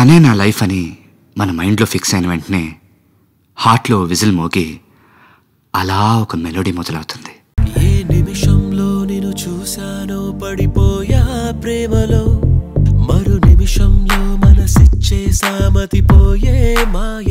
తనే నా లైఫ్ అని మన మైండ్లో ఫిక్స్ అయిన వెంటనే హార్ట్లో విజిల్ మోగి అలా ఒక మెలోడీ మొదలవుతుంది. ఏ నిమిషంలో నేను చూశానో పడిపోయా ప్రేమలో? మరు నిమిషంలో మనసిచ్చే సామతి పోయే మాయ